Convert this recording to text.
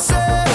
say.